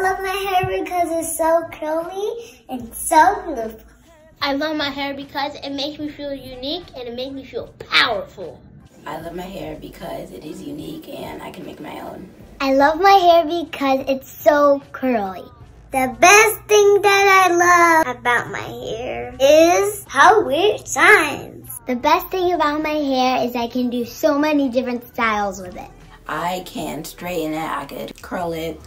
I love my hair because it's so curly and so beautiful. I love my hair because it makes me feel unique and it makes me feel powerful. I love my hair because it is unique and I can make my own. I love my hair because it's so curly. The best thing that I love about my hair is how it shines. The best thing about my hair is I can do so many different styles with it. I can straighten it, I could curl it,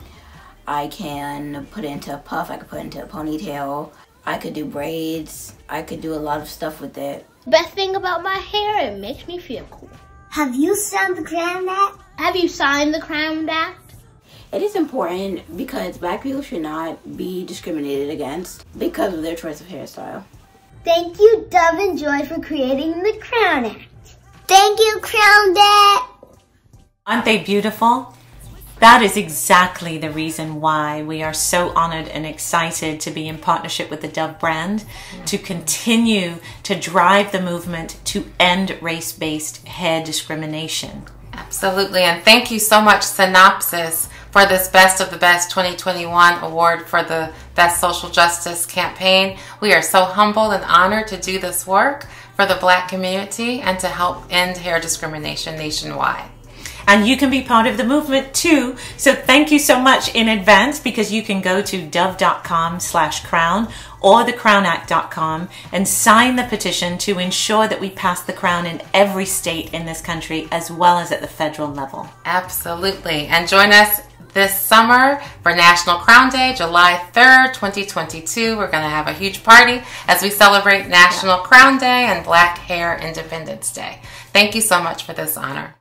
I can put it into a puff, I could put it into a ponytail, I could do braids, I could do a lot of stuff with it. Best thing about my hair, it makes me feel cool. Have you signed the Crown Act? Have you signed the Crown Act? It is important because black people should not be discriminated against because of their choice of hairstyle. Thank you, Dove and Joy, for creating the Crown Act. Thank you, Crown Act. Aren't they beautiful? That is exactly the reason why we are so honored and excited to be in partnership with the Dove brand to continue to drive the movement to end race based hair discrimination. Absolutely. And thank you so much, Cynopsis, for this Best of the Best 2021 award for the Best Social Justice campaign. We are so humbled and honored to do this work for the black community and to help end hair discrimination nationwide. And you can be part of the movement too. So thank you so much in advance because you can go to dove.com slash crown or thecrownact.com and sign the petition to ensure that we pass the crown in every state in this country as well as at the federal level. Absolutely. And join us this summer for National Crown Day, July 3rd, 2022. We're going to have a huge party as we celebrate National Crown Day and Black Hair Independence Day. Thank you so much for this honor.